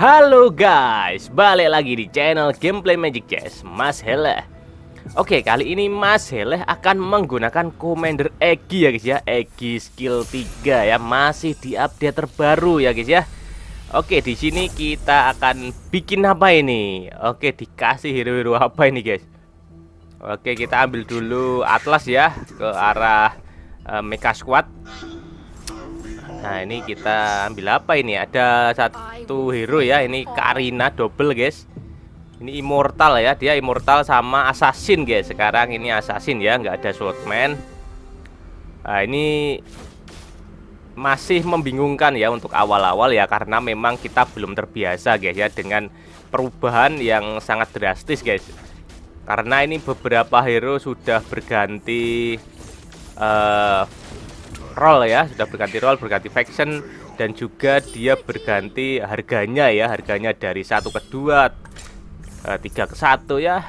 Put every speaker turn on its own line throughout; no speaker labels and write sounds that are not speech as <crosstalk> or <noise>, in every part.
Halo guys, balik lagi di channel Gameplay Magic Chess Mas Hele. Oke, kali ini Mas Hele akan menggunakan Commander Egi ya guys ya Egi skill 3 ya, masih di update terbaru ya guys ya Oke, di sini kita akan bikin apa ini? Oke, dikasih hero-hero apa ini guys? Oke, kita ambil dulu Atlas ya ke arah uh, Mecha Squad Nah ini kita ambil apa ini? Ada satu hero ya Ini Karina double guys. Ini immortal ya Dia immortal sama assassin guys. Sekarang ini assassin ya nggak ada swordman. Nah ini Masih membingungkan ya Untuk awal-awal ya Karena memang kita belum terbiasa guys ya Dengan perubahan yang sangat drastis guys. Karena ini beberapa hero sudah berganti uh, role ya sudah berganti role berganti faction dan juga dia berganti harganya ya harganya dari satu ke dua eh, tiga ke satu ya.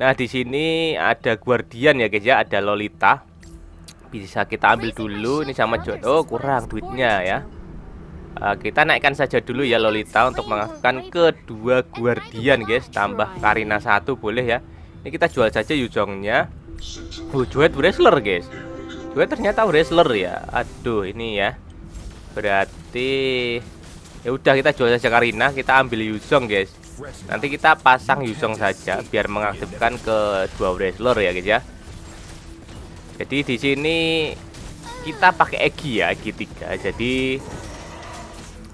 Nah di sini ada guardian ya guys ya ada lolita. Bisa kita ambil dulu ini sama John oh kurang duitnya ya. Uh, kita naikkan saja dulu ya Lolita untuk mengaktifkan kedua guardian guys. Tambah Karina satu boleh ya. Ini kita jual saja Yuzongnya oh, duet wrestler guys Gue ternyata wrestler ya. Aduh, ini ya. Berarti ya udah kita jual saja Karina, kita ambil Yuzong, guys. Nanti kita pasang Yuzong saja biar mengaktifkan ke dua wrestler ya, guys ya. Jadi di sini kita pakai Egi ya, Egi 3. Jadi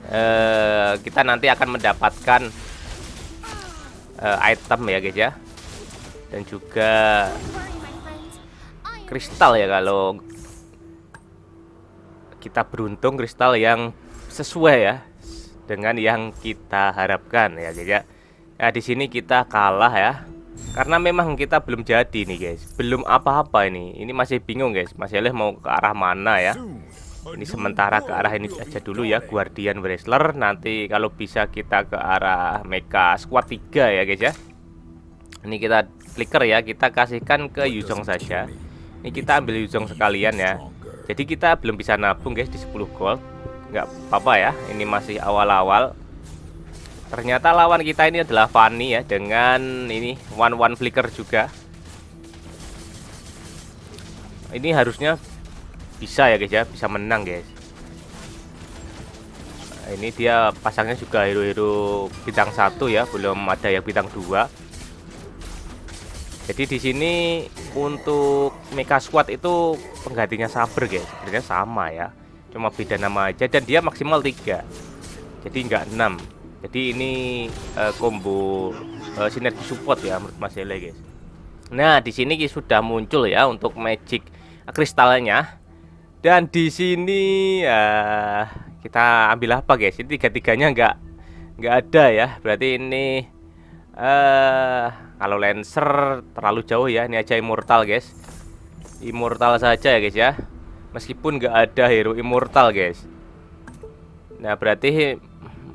eh, kita nanti akan mendapatkan eh, item ya, guys ya. Dan juga kristal ya kalau kita beruntung kristal yang sesuai ya dengan yang kita harapkan ya guys ya. Di sini kita kalah ya. Karena memang kita belum jadi nih guys. Belum apa-apa ini. Ini masih bingung guys. Mas Eleh mau ke arah mana ya? Ini sementara ke arah ini aja dulu ya Guardian Wrestler Nanti kalau bisa kita ke arah Mecha Squad 3 ya guys ya Ini kita flicker ya Kita kasihkan ke Yuzong saja ini kita ambil Yuzong sekalian ya. Jadi kita belum bisa nabung guys di 10 gold. Nggak apa-apa ya ini masih awal-awal. Ternyata lawan kita ini adalah Fanny ya dengan ini one one flicker juga. Ini harusnya bisa ya guys ya bisa menang guys. Nah, ini dia pasangnya juga hero-hero bintang satu ya belum ada yang bintang dua jadi di sini untuk Mecha Squad itu penggantinya Saber guys. Sebenarnya sama ya. Cuma beda nama aja dan dia maksimal 3. Jadi nggak 6. Jadi ini uh, combo uh, sinergi support ya menurut Mas Ele guys. Nah, di sini sudah muncul ya untuk magic kristalnya. Dan di sini uh, kita ambil apa guys? Ini tiga-tiganya nggak nggak ada ya. Berarti ini uh, kalau Lancer terlalu jauh ya. Ini aja Immortal, guys. Immortal saja ya, guys ya. Meskipun nggak ada hero Immortal, guys. Nah, berarti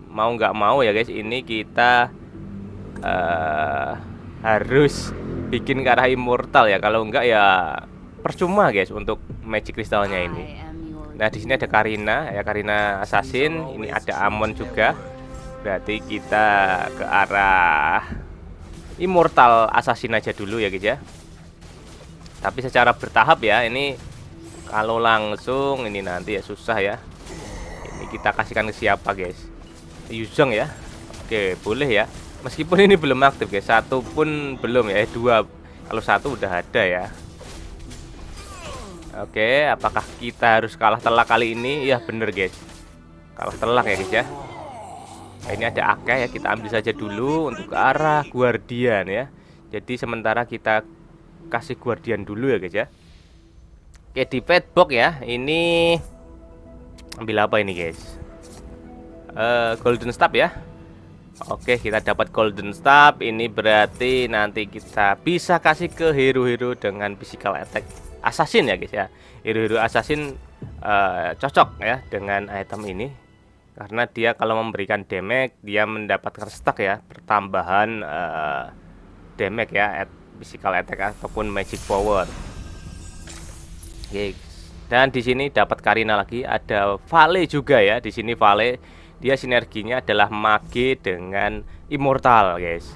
mau nggak mau ya, guys. Ini kita uh, harus bikin ke arah Immortal ya. Kalau nggak ya percuma, guys, untuk Magic Kristalnya ini. Nah, di sini ada Karina, ya Karina Assassin. Ini ada Amon juga. Berarti kita ke arah immortal assassin aja dulu ya guys ya. Tapi secara bertahap ya ini kalau langsung ini nanti ya susah ya. Ini kita kasihkan ke siapa guys Yuzong ya? Oke boleh ya. Meskipun ini belum aktif guys satu pun belum ya. Eh, dua. Kalau satu udah ada ya. Oke, apakah kita harus kalah telak kali ini? Ya bener guys Kalah telak ya guys ya Nah, ini ada akeh ya, kita ambil saja dulu untuk ke arah guardian ya. Jadi sementara kita kasih guardian dulu ya guys ya. Oke, di petbox ya. Ini ambil apa ini guys? Uh, golden staff ya. Oke, kita dapat golden staff. Ini berarti nanti kita bisa kasih ke hero-hero dengan physical attack assassin ya guys ya. Hero-hero assassin uh, cocok ya dengan item ini karena dia kalau memberikan damage dia mendapatkan stack ya pertambahan uh, damage ya at physical attack ataupun magic power. Oke dan di sini dapat Karina lagi ada Vale juga ya di sini Vale. Dia sinerginya adalah mage dengan immortal guys.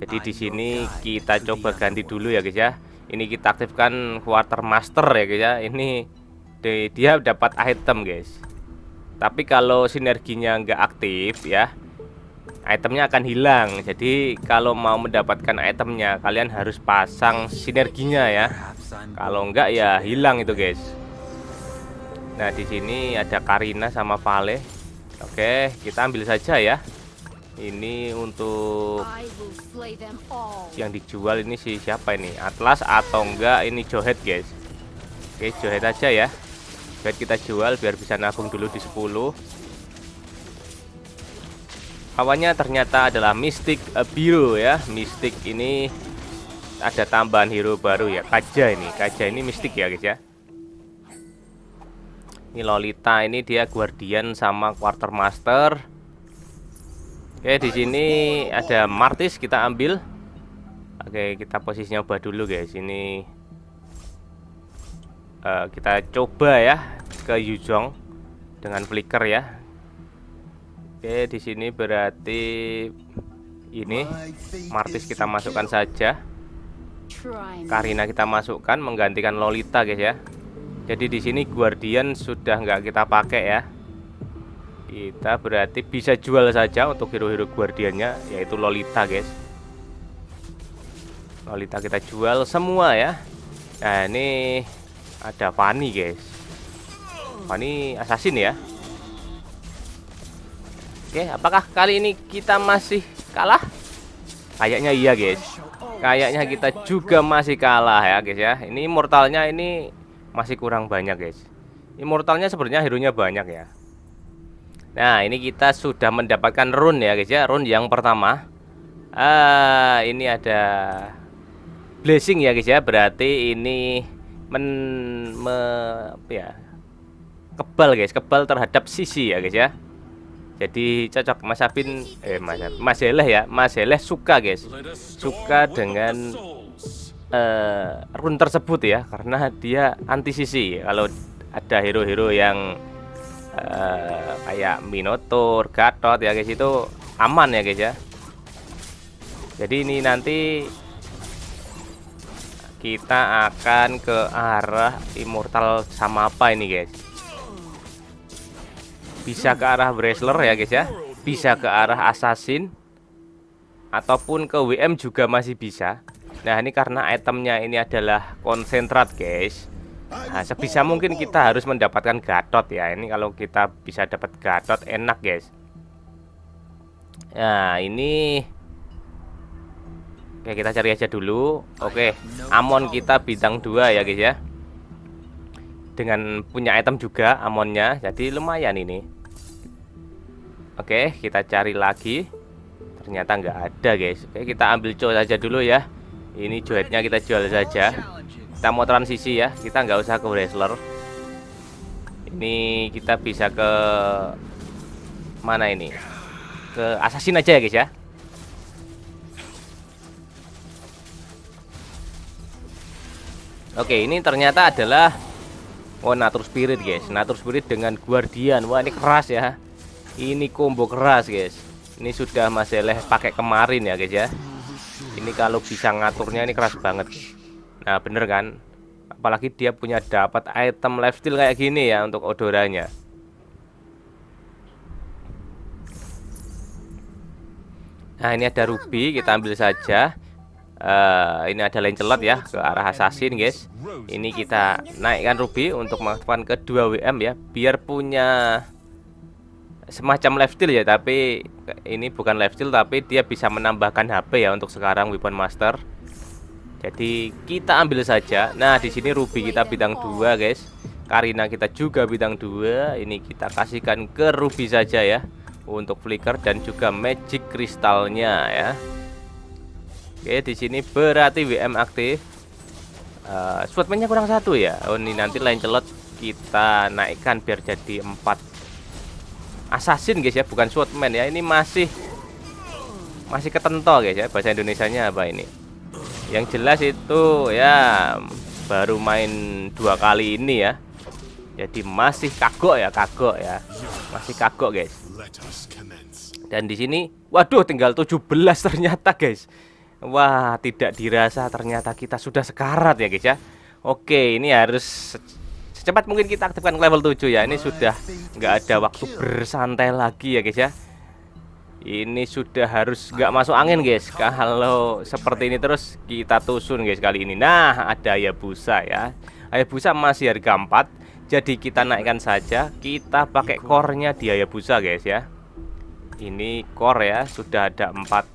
Jadi di sini kita coba ganti dulu ya guys ya. Ini kita aktifkan quartermaster ya guys ya. Ini dia dapat item guys tapi kalau sinerginya nggak aktif ya itemnya akan hilang. Jadi kalau mau mendapatkan itemnya kalian harus pasang sinerginya ya. Kalau enggak ya hilang itu guys. Nah di sini ada Karina sama Vale. Oke kita ambil saja ya. Ini untuk yang dijual ini si siapa ini? Atlas atau enggak ini Johet guys. Oke Johet aja ya Johet kita jual biar bisa nabung dulu di 10 Awalnya ternyata adalah Mystic Biru ya. Mystic ini ada tambahan hero baru ya. Kaja ini, Kaja ini Mystic ya guys ya. Ini Lolita ini dia Guardian sama Quartermaster. Oke, di sini ada Martis kita ambil. Oke, kita posisinya ubah dulu guys. Ini uh, kita coba ya ke Yuzong dengan flicker ya Oke, di sini berarti ini Martis kita masukkan saja. Karina kita masukkan menggantikan Lolita, guys ya. Jadi di sini Guardian sudah nggak kita pakai ya. Kita berarti bisa jual saja untuk hero-hero Guardiannya yaitu Lolita, guys. Lolita kita jual semua ya. Nah, ini ada Fanny, guys. Fanny assassin ya. Oke, apakah kali ini kita masih kalah? Kayaknya iya, guys. Kayaknya kita juga masih kalah ya, guys ya. Ini immortalnya ini masih kurang banyak, guys. Immortalnya sebenarnya hero-nya banyak ya. Nah, ini kita sudah mendapatkan rune ya, guys ya. Rune yang pertama. Ah, ini ada blessing ya, guys ya. Berarti ini men me, ya kebal guys, kebal terhadap sisi ya, guys ya. Jadi cocok Mas Abin eh Mas Mas Heleh ya. Mas Heleh suka guys. Suka dengan uh, rune tersebut ya karena dia anti sisi. Kalau ada hero-hero yang uh, kayak Minotaur, Gatot ya guys itu aman ya guys ya. Jadi ini nanti kita akan ke arah immortal sama apa ini guys? Bisa ke arah wrestler ya guys ya? Bisa ke arah assassin. Ataupun ke WM juga masih bisa. Nah ini karena itemnya ini adalah konsentrat guys. Nah sebisa mungkin kita harus mendapatkan gatot ya. Ini kalau kita bisa dapat gatot enak guys. Nah ini Oke kita cari aja dulu Oke Amon kita bintang dua ya guys ya Dengan punya item juga Amonnya Jadi lumayan ini Oke, kita cari lagi. Ternyata nggak ada, guys. Oke, kita ambil cow saja dulu ya. Ini joetnya kita jual saja. Kita mau transisi ya. Kita nggak usah ke wrestler. Ini kita bisa ke mana ini? Ke assassin aja ya, guys ya. Oke, ini ternyata adalah Oh, Natur Spirit, guys. Natur Spirit dengan Guardian. Wah, ini keras ya. Ini combo keras guys Ini sudah Mas Eleh pakai kemarin ya guys ya Ini kalau bisa ngaturnya ini keras banget Nah bener kan Apalagi dia punya dapat item lifesteal kayak gini ya Untuk odoranya Nah ini ada ruby kita ambil saja uh, Ini ada Lancelot ya Ke arah assassin guys. Ini kita naikkan ruby Untuk mengaktifkan kedua WM ya Biar punya semacam lifesteal ya tapi ini bukan lifesteal tapi dia bisa menambahkan HP ya untuk sekarang weapon master. Jadi kita ambil saja. Nah di sini ruby kita bidang dua guys. Karina kita juga bidang dua. Ini kita kasihkan ke ruby saja ya untuk flicker dan juga magic kristalnya ya Oke di sini berarti WM aktif. Uh, kurang satu ya? Oh ini nanti lain celot kita naikkan biar jadi empat. Assassin guys ya bukan swordman ya. Ini masih masih ketentol guys ya bahasa Indonesia-nya apa ini? Yang jelas itu ya baru main dua kali ini ya. Jadi masih kagok ya kagok ya. Masih kagok guys. Dan di sini, waduh, tinggal 17 ternyata, guys. Wah, tidak dirasa ternyata kita sudah sekarat ya, guys ya. Oke, ini harus secepat mungkin kita aktifkan level 7 ya. Ini sudah nggak ada waktu bersantai lagi ya, guys ya. Ini sudah harus nggak masuk angin, guys. Kalau seperti ini terus kita tusun, guys, kali ini. Nah, ada Hayabusa ya. Hayabusa masih harga 4 jadi kita naikkan saja kita pakai core-nya di Hayabusa guys ya ini core ya sudah ada empat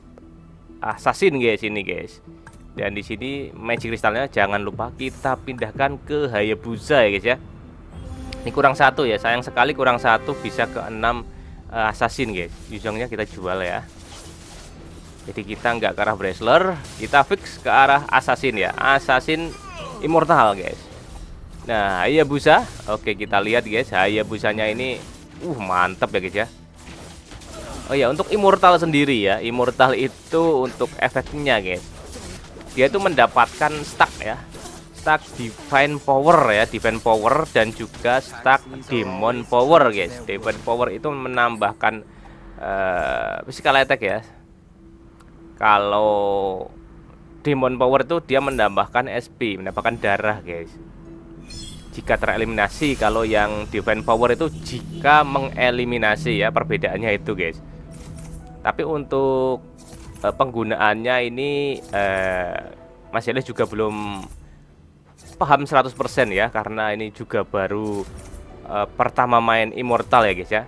assassin guys ini guys. Dan di sini magic kristalnya jangan lupa kita pindahkan ke Hayabusa ya guys ya. Ini kurang satu ya. Sayang sekali kurang satu bisa ke enam uh, assassin guys. Ujungnya kita jual ya. Jadi kita nggak ke arah Bresler kita fix ke arah assassin ya. Assassin immortal guys. Nah, busa, Oke, kita lihat guys, busanya ini uh mantap ya guys ya. Oh ya, untuk immortal sendiri ya. Immortal itu untuk efeknya guys. Dia itu mendapatkan stack ya. Stack divine power ya, divine power dan juga stack demon power guys. Demon power itu menambahkan uh, physical attack ya. Kalau demon power itu dia menambahkan SP, menambahkan darah guys jika tereliminasi kalau yang divine power itu jika mengeliminasi ya perbedaannya itu guys tapi untuk uh, penggunaannya ini uh, Mas Yeles juga belum paham 100% ya karena ini juga baru uh, pertama main Immortal ya guys ya.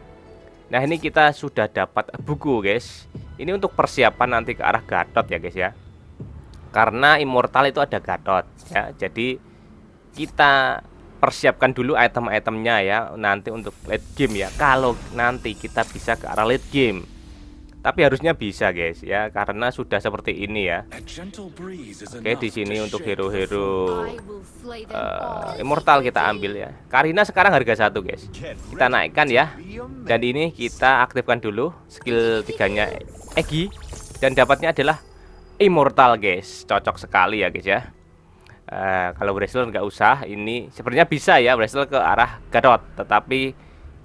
Nah ini kita sudah dapat buku guys. Ini untuk persiapan nanti ke arah Gatot ya guys ya. Karena Immortal itu ada Gatot ya. Jadi kita persiapkan dulu item-itemnya ya nanti untuk late game ya. Kalau nanti kita bisa ke arah late game tapi harusnya bisa guys ya karena sudah seperti ini ya. Oke di sini untuk hero-hero uh, immortal kita ambil ya. Karina sekarang harga satu guys. Kita naikkan ya. dan ini kita aktifkan dulu skill tiganya Egi dan dapatnya adalah immortal guys. Cocok sekali ya guys ya. Uh, kalau wrestler nggak usah, ini sebenarnya bisa ya wrestler ke arah Gadot, tetapi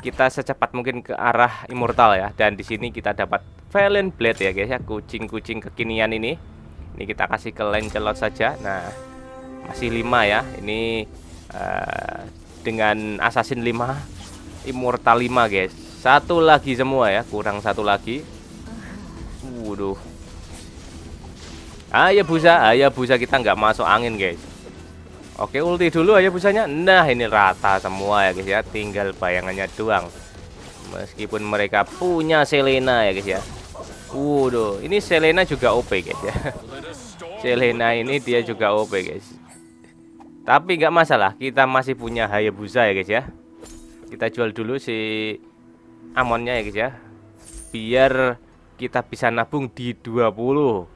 kita secepat mungkin ke arah Immortal ya. Dan di sini kita dapat Valiant Blade ya guys ya, kucing-kucing kekinian ini. Ini kita kasih ke Lancelot saja. Nah, masih 5 ya. Ini uh, dengan Assassin 5, Immortal 5 guys. Satu lagi semua ya, kurang satu lagi. Waduh. Ayo busa kita nggak masuk angin guys. Oke ulti dulu aja busanya. Nah ini rata semua ya guys ya. Tinggal bayangannya doang. Meskipun mereka punya Selena ya guys ya. Waduh Ini Selena juga OP guys ya. <laughs> Selena ini dia juga OP guys. Tapi nggak masalah Kita masih punya Hayabusa ya guys ya. Kita jual dulu si Amonnya ya guys ya. Biar kita bisa nabung di 20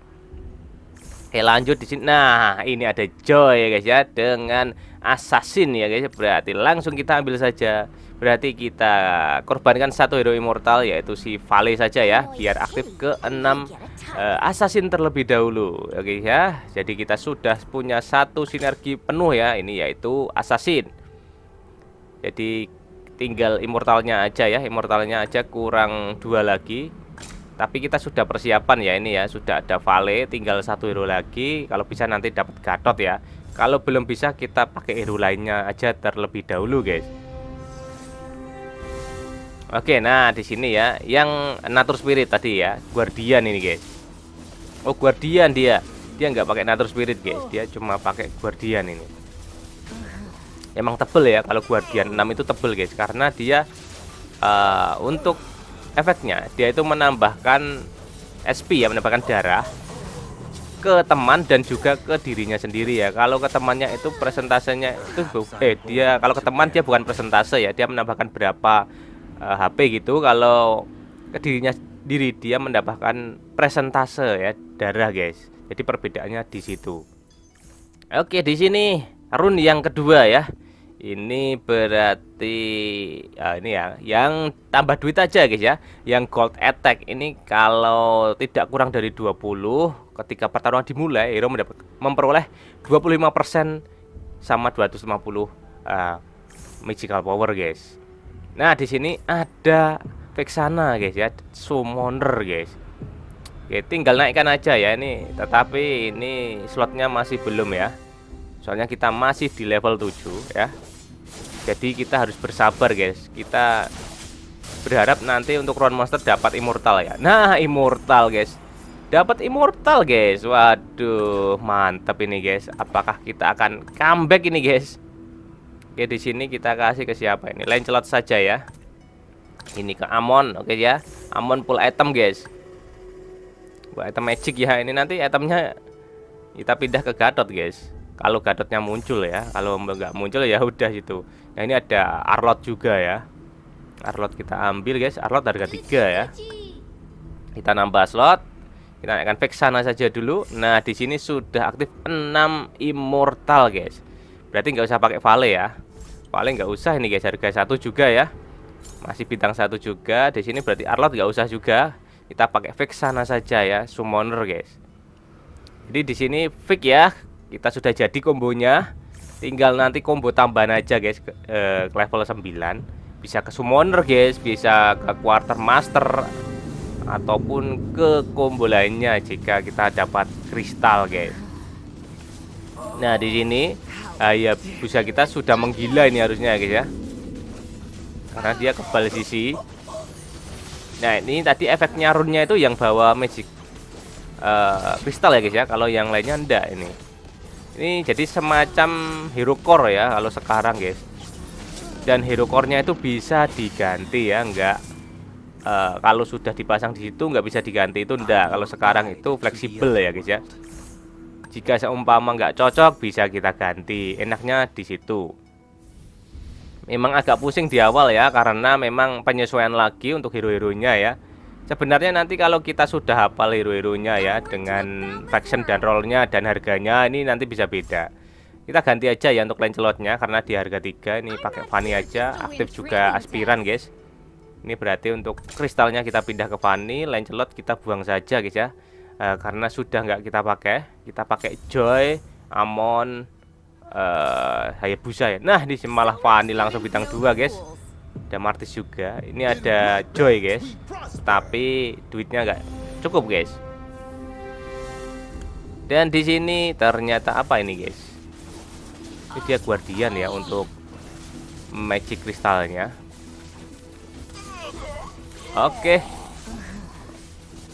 Oke lanjut di sini. Nah ini ada Joy ya guys ya dengan Assassin ya guys. Berarti langsung kita ambil saja. Berarti kita korbankan satu hero immortal yaitu si Vale saja ya, biar aktif ke 6 uh, assassin terlebih dahulu. Oke ya. Jadi kita sudah punya satu sinergi penuh ya, ini yaitu assassin. Jadi tinggal immortalnya aja ya, immortalnya aja kurang dua lagi tapi kita sudah persiapan ya ini ya sudah ada Vale tinggal satu hero lagi. Kalau bisa nanti dapat Gatot ya. Kalau belum bisa kita pakai hero lainnya aja terlebih dahulu guys. Oke nah di sini ya. Yang Natur Spirit tadi ya Guardian ini guys. Oh Guardian dia. Dia nggak pakai Natur Spirit guys. Dia cuma pakai Guardian ini. Emang tebel ya kalau Guardian 6 itu tebel guys. Karena dia uh, untuk efeknya dia itu menambahkan SP ya menambahkan darah ke teman dan juga ke dirinya sendiri ya. Kalau ke temannya itu presentasenya itu eh dia kalau ke teman dia bukan presentase ya dia menambahkan berapa uh, eh, HP gitu. Kalau ke dirinya diri dia mendapatkan presentase ya darah guys. Jadi perbedaannya di situ. Oke di sini run yang kedua ya ini berarti ya ini ya yang tambah duit aja guys ya. Yang gold attack ini kalau tidak kurang dari 20 ketika pertarungan dimulai hero mendapat memperoleh 25% sama 250 uh, magical power guys. Nah di sini ada Vexana guys ya. Summoner guys. Oke tinggal naikkan aja ya ini. Tetapi ini slotnya masih belum ya. Soalnya kita masih di level 7 ya Jadi kita harus bersabar guys. Kita berharap nanti untuk run monster dapat immortal ya. Nah immortal guys. Dapat immortal guys. Waduh mantap ini guys. Apakah kita akan comeback ini guys? Oke di sini kita kasih ke siapa ini? Lancelot saja ya. Ini ke Amon oke ya. Amon full item guys. Buat item magic ya. Ini nanti itemnya kita pindah ke Gatot guys. Kalau Gatotnya muncul ya. Kalau nggak muncul ya udah gitu nah ini ada Arlot juga ya. Arlot kita ambil guys. Arlot harga 3 ya. Kita nambah slot. Kita naikkan Vexana saja dulu. Nah di sini sudah aktif 6 immortal guys. Berarti nggak usah pakai Vale ya. Vale nggak usah ini guys. Harga satu juga ya. Masih bintang satu juga. Di sini berarti Arlot nggak usah juga. Kita pakai fix sana saja ya summoner guys. Jadi di sini fix ya. Kita sudah jadi kombonya tinggal nanti combo tambahan aja guys ke, eh, ke level 9 bisa ke summoner guys bisa ke quarter master ataupun ke combo lainnya jika kita dapat kristal guys. Nah di sini uh, ya bisa kita sudah menggila ini harusnya guys ya. Karena dia kebal sisi. Nah ini tadi efeknya runnya itu yang bawa magic uh, kristal ya guys ya. Kalau yang lainnya enggak ini ini jadi semacam hero core ya kalau sekarang guys. Dan hero core-nya itu bisa diganti ya enggak uh, kalau sudah dipasang di situ nggak bisa diganti itu enggak kalau sekarang itu fleksibel ya guys ya. Jika seumpama nggak cocok bisa kita ganti. Enaknya di situ. Memang agak pusing di awal ya karena memang penyesuaian lagi untuk hero-heronya ya sebenarnya nanti kalau kita sudah hafal hero-heronya ya dengan faction dan rollnya dan harganya ini nanti bisa beda kita ganti aja ya untuk Lancelotnya karena di harga 3 ini pakai Fanny aja aktif juga aspiran guys ini berarti untuk kristalnya kita pindah ke Fanny Lancelot kita buang saja guys ya e, karena sudah nggak kita pakai kita pakai Joy Amon uh, Hayabusa ya. Nah, di malah Fani langsung bintang dua, guys. Ada Martis juga. Ini ada Joy, guys. Tapi duitnya nggak cukup, guys. Dan di sini ternyata apa ini, guys? Ini dia Guardian ya untuk magic kristalnya. Oke.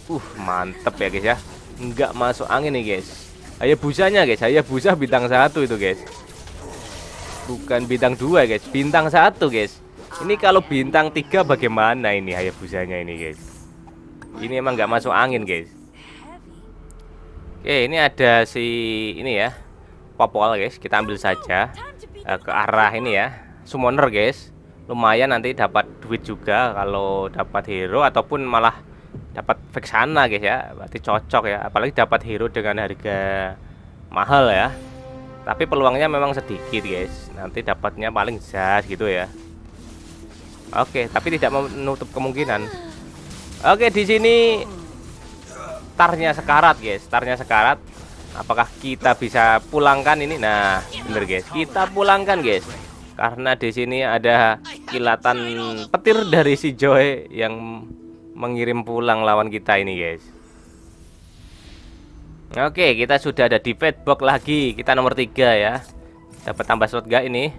Uh, mantep ya, guys ya. Nggak masuk angin nih, guys. Busanya guys, Busa bintang satu itu guys. Bukan bintang dua guys, bintang satu guys. Ini kalau bintang tiga bagaimana ini Busanya ini guys? Ini emang nggak masuk angin guys. Oke, ini ada si ini ya, popol guys. Kita ambil saja uh, ke arah ini ya, summoner guys. Lumayan nanti dapat duit juga kalau dapat hero ataupun malah dapat Vexana guys ya berarti cocok ya apalagi dapat hero dengan harga mahal ya tapi peluangnya memang sedikit guys nanti dapatnya paling jas gitu ya oke tapi tidak menutup kemungkinan. Oke di sini tarnya sekarat guys. Tarnya sekarat. Apakah kita bisa pulangkan ini? Nah bener guys. Kita pulangkan guys. Karena di sini ada kilatan petir dari si Joy yang mengirim pulang lawan kita ini guys. Oke kita sudah ada di box lagi. Kita nomor tiga ya. Dapat tambah slot gak ini?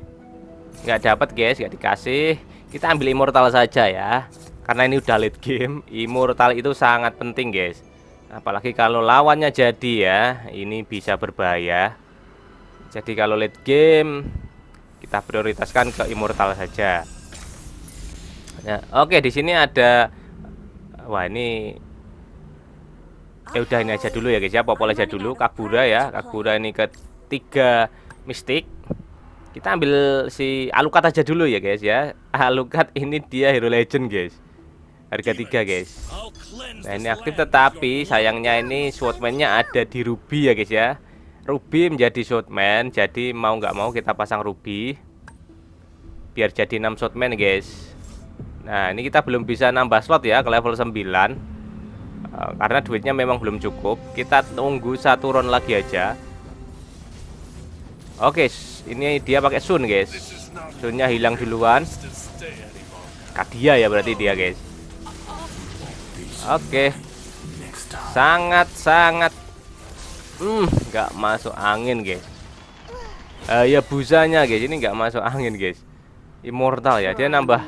Nggak dapat guys. Nggak dikasih kita ambil immortal saja ya. Karena ini udah late game immortal itu sangat penting guys. Apalagi kalau lawannya jadi ya ini bisa berbahaya. Jadi kalau late game kita prioritaskan ke immortal saja. Ya, oke di sini ada wah ini ya udah ini aja dulu ya guys ya. Popol aja dulu Kagura ya. Kagura ini ketiga mistik kita ambil si Alukat aja dulu ya guys ya. <laughs> Alukat ini dia hero legend guys. Harga tiga guys. Nah ini aktif tetapi sayangnya ini swordman-nya ada di Ruby ya guys ya. Ruby menjadi swordman jadi mau nggak mau kita pasang Ruby. Biar jadi 6 swordman guys. Nah ini kita belum bisa nambah slot ya ke level 9 uh, eh, Karena duitnya memang belum cukup. Kita tunggu satu round lagi aja Oke ini dia pakai Sun guys. Sunnya hilang duluan. Kadia ya berarti dia guys. Oke. Sangat sangat. Hmm nggak masuk angin guys. Uh, Ya busanya guys. Ini nggak masuk angin guys. Immortal ya. Dia nambah.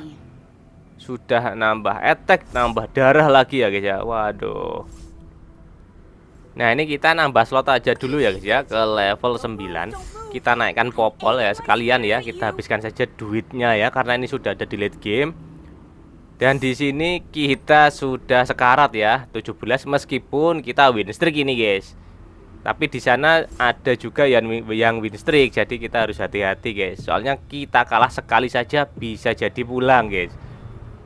Sudah nambah. Attack Nambah darah lagi ya guys ya. Waduh. Nah ini kita nambah slot aja dulu ya guys ya Ke level 9 Kita naikkan popol ya sekalian ya Kita habiskan saja duitnya ya Karena ini sudah ada di late game dan di sini kita sudah sekarat ya 17 meskipun kita win streak ini guys. Tapi di sana ada juga yang yang win streak jadi kita harus hati-hati guys. Soalnya kita kalah sekali saja bisa jadi pulang guys.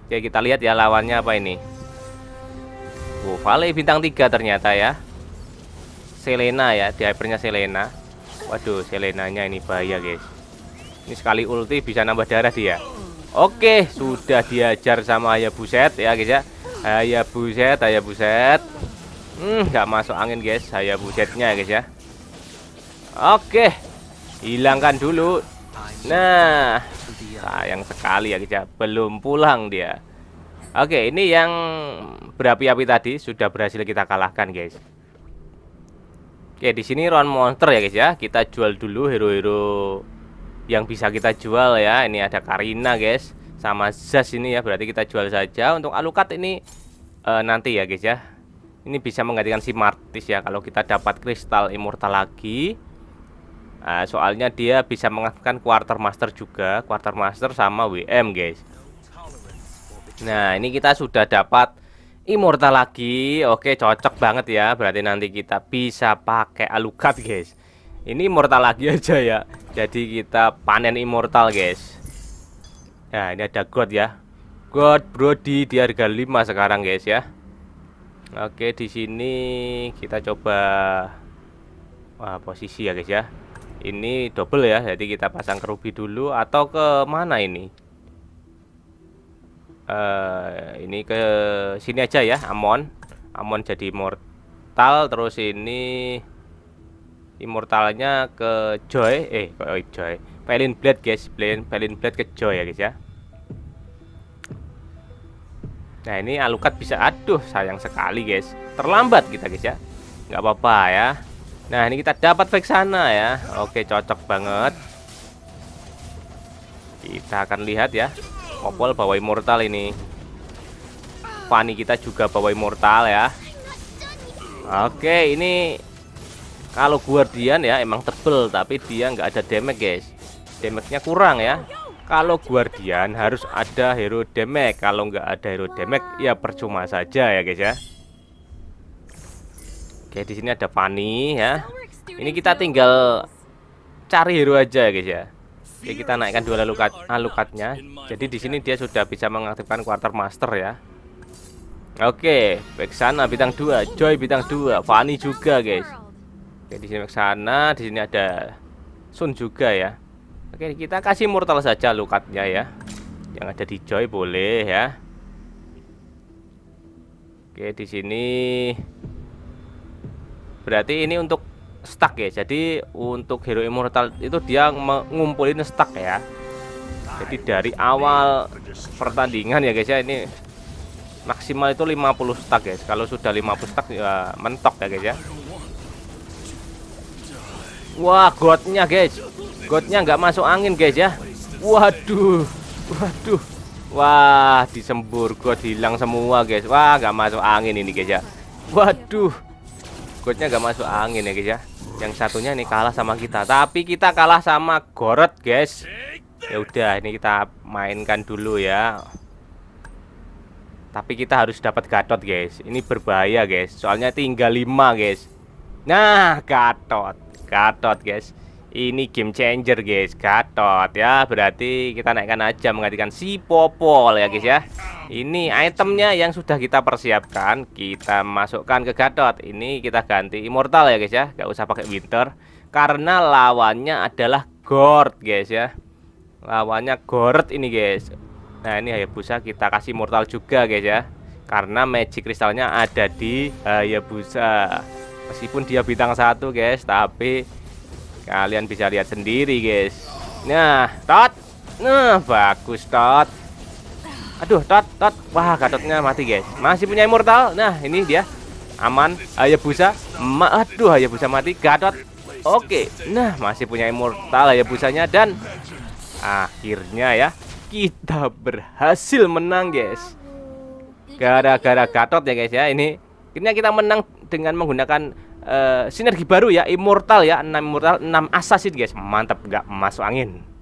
Oke kita lihat ya lawannya apa ini. Oh, Vale bintang 3 ternyata ya. Selena ya, di hypernya Selena. Waduh, Selenanya ini bahaya guys. Ini sekali ulti bisa nambah darah dia. Oke, sudah diajar sama ayah buset ya guys ya. Ayah buset, ayah buset. Hmm, nggak masuk angin guys, ayah busetnya ya guys ya. Oke, hilangkan dulu. Nah, sayang sekali ya guys ya, belum pulang dia. Oke, ini yang berapi-api tadi sudah berhasil kita kalahkan guys. Oke, di sini run monster ya guys ya. Kita jual dulu hero-hero yang bisa kita jual ya. Ini ada Karina guys sama Zas ini ya. Berarti kita jual saja. Untuk Alucard ini uh, nanti ya guys ya. Ini bisa menggantikan si Martis ya. Kalau kita dapat kristal immortal lagi. Uh, soalnya dia bisa mengaktifkan quartermaster juga. Quartermaster sama WM guys. Nah ini kita sudah dapat immortal lagi. Oke cocok banget ya. Berarti nanti kita bisa pakai Alucard guys. Ini immortal lagi <laughs> aja ya. Jadi kita panen immortal guys. Nah ini ada God ya. God Brody di harga 5 sekarang guys ya. Oke di sini kita coba Wah posisi ya guys ya. Ini double ya. Jadi kita pasang ke Ruby dulu Atau ke mana ini uh, Ini ke sini aja ya Amon. Amon jadi immortal Terus ini immortalnya ke Joy. Eh oh, Joy? Pelin Blade guys. Pelin Pelin Blade ke Joy ya guys ya. Nah ini Alucard bisa. Aduh sayang sekali guys. Terlambat kita guys ya. Nggak apa-apa ya. Nah ini kita dapat Vexana ya. Oke cocok banget. Kita akan lihat ya Popol bawa immortal ini Fanny kita juga bawa immortal ya Oke ini kalau Guardian ya emang tebel tapi dia nggak ada damage guys. Damage-nya kurang ya. Kalau Guardian harus ada hero damage. Kalau nggak ada hero damage ya percuma saja ya guys ya. Oke di sini ada Fanny ya. Ini kita tinggal cari hero aja ya guys ya. Oke kita naikkan dua alukat alukatnya. Jadi di sini dia sudah bisa mengaktifkan quartermaster ya. Oke, sana bintang 2, Joy bintang 2, Fanny juga guys. Oke, di sini ke sana, di sini ada Sun juga ya. Oke, kita kasih mortal saja lukatnya ya. Yang ada di Joy boleh ya. Oke, di sini berarti ini untuk stack ya. Jadi untuk hero immortal itu dia mengumpulin stack ya. Jadi dari awal pertandingan ya guys ya ini maksimal itu 50 stack guys. Kalau sudah 50 stack ya mentok ya guys ya. Wah, godnya guys. Godnya nggak masuk angin guys ya. Waduh, waduh. Wah, disembur god hilang semua guys. Wah, nggak masuk angin ini guys ya. Waduh, godnya nggak masuk angin ya guys ya. Yang satunya ini kalah sama kita, tapi kita kalah sama Gorot guys. Ya udah, ini kita mainkan dulu ya. Tapi kita harus dapat Gatot guys. Ini berbahaya guys. Soalnya tinggal 5 guys. Nah, Gatot. Gatot guys ini game changer guys. Gatot ya. Berarti kita naikkan aja menggantikan si Popol ya guys ya. Ini itemnya yang sudah kita persiapkan. Kita masukkan ke Gatot. Ini kita ganti immortal ya guys ya. Gak usah pakai winter. Karena lawannya adalah Gord guys ya. Lawannya Gord ini guys. Nah ini Hayabusa. Kita kasih immortal juga guys ya. Karena magic kristalnya ada di Hayabusa. Meskipun dia bintang satu guys tapi kalian bisa lihat sendiri guys nah tot nah bagus tot Aduh, tot, tot. Wah, Gatotnya mati, guys. Masih punya immortal. Nah, ini dia. Aman. Hayabusa. Ma aduh, Hayabusa mati. Gatot. Oke. Nah, masih punya immortal Hayabusanya dan akhirnya ya kita berhasil menang, guys. Gara-gara Gatot ya, guys ya. Ini akhirnya kita menang dengan menggunakan uh, sinergi baru ya, immortal ya, 6 immortal, 6 assassin, guys. Mantap nggak masuk angin.